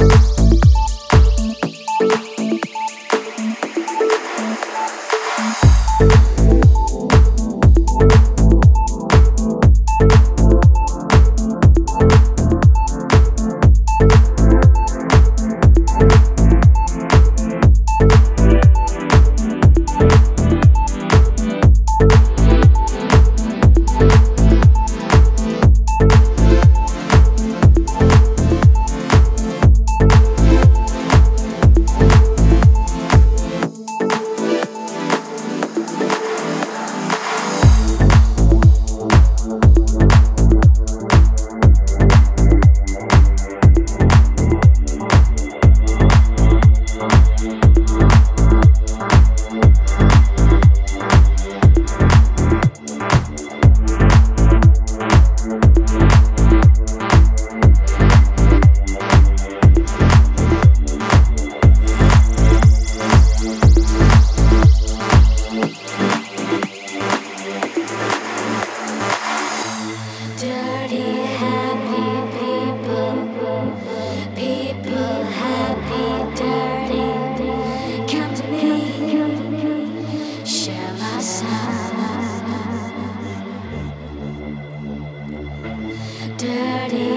Thank dirty.